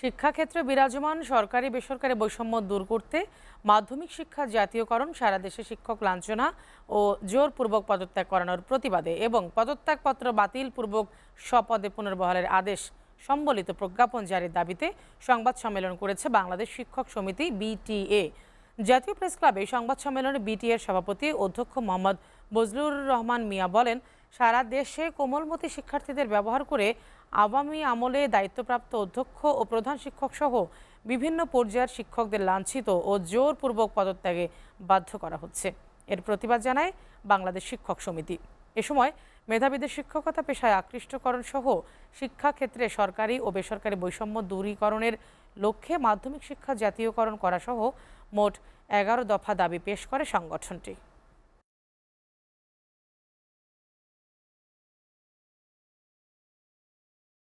শিক্ষাক্ষেত্রে বিরাজমান সরকারি বেসরকারি বৈষম্য দূর করতে মাধ্যমিক শিক্ষা জাতীয়করণ সারা দেশে শিক্ষক লাঞ্ছনা ও জোরপূর্বক পদত্যাগ করানোর প্রতিবাদে এবং পদত্যাগপত্র বাতিলপূর্বক স্বপদে পুনর্বহালের আদেশ সম্বলিত প্রজ্ঞাপন জারির দাবিতে সংবাদ সম্মেলন করেছে বাংলাদেশ শিক্ষক সমিতি, বিটিএ। জাতীয় প্রেস ক্লাবে সংবাদ সম্মেলনে বিটিএর সভাপতি অধ্যক্ষ মোহাম্মদ বজলুর রহমান মিয়া বলেন, সারা দেশে কোমলমতি শিক্ষার্থীদের ব্যবহার করে আওয়ামী আমলে দায়িত্বপ্রাপ্ত অধ্যক্ষ ও প্রধান শিক্ষক সহ বিভিন্ন পর্যায়ের শিক্ষকদের লাঞ্ছিত ও জোরপূর্বক পদত্যাগে বাধ্য করা হচ্ছে। এর প্রতিবাদ জানায় বাংলাদেশ শিক্ষক সমিতি। এ সময় মেধাবীদের শিক্ষকতা পেশায় আকৃষ্টকরণ সহ শিক্ষাক্ষেত্রে সরকারি ও বেসরকারি বৈষম্য দূরীকরণের লক্ষ্যে মাধ্যমিক শিক্ষা জাতীয়করণ করা সহ মোট এগারো দফা দাবি পেশ করে সংগঠনটি।